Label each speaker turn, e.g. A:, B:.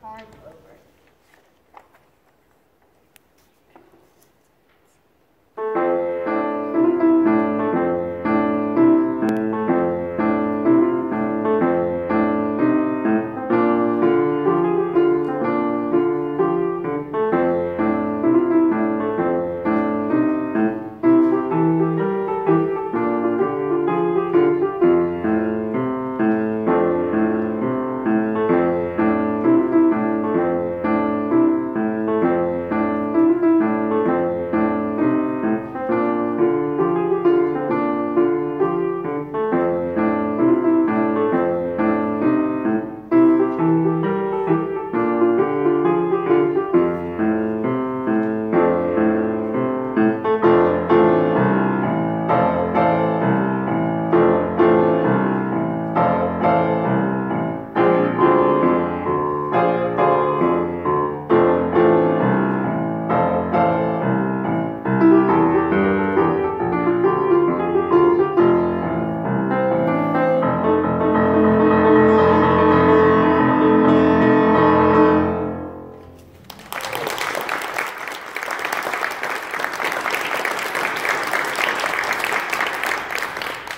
A: part